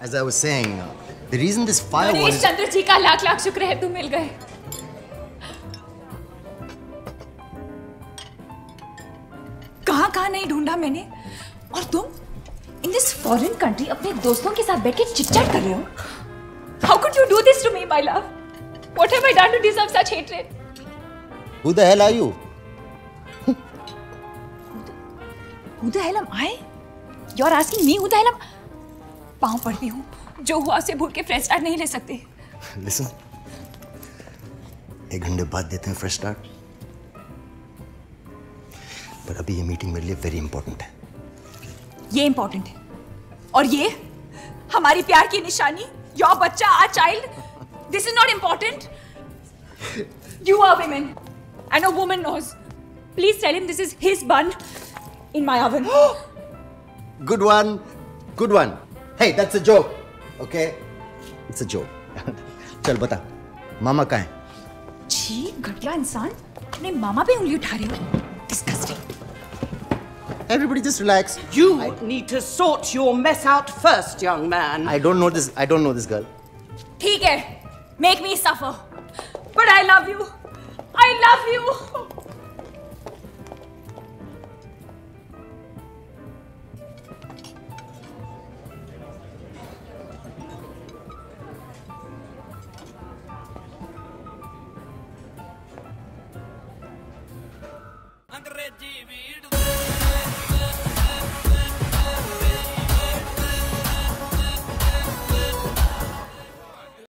as I was saying, the reason this fire was. Chandra ji का लाख लाख शुक्र है तुम मिल गए कहाँ कहाँ नहीं ढूंढा मैंने और तुम इन दिस फॉरेन कंट्री अपने दोस्तों के साथ बैठ के चिटचैट कर रहे हो how could you do this to me my love what have I done to deserve such hatred Who the hell are you? Who the hell am I? You're asking me who the hell am पाँव पड़ती हूँ जो हुआ उसे भूल के fresh start नहीं ले सकते Listen. एक घंटे बाद देते हैं फ्रेश स्टार्ट पर अभी ये मीटिंग मेरे लिए वेरी इंपॉर्टेंट है ये इंपॉर्टेंट है और ये हमारी प्यार की निशानी योर बच्चा or child this is not important you are women and a woman knows please tell him this is his bun in my oven Good one. Good one. Hey, that's a joke. Okay? It's a joke. चल बता मामा कहाँ है छी घटिया इंसान अपने मामा पे उंगली उठा रहे हो disgusting Everybody just relax. You need to sort your mess out first, young man. I don't know this. I don't know this girl. ठीक है make me suffer but I love you I love you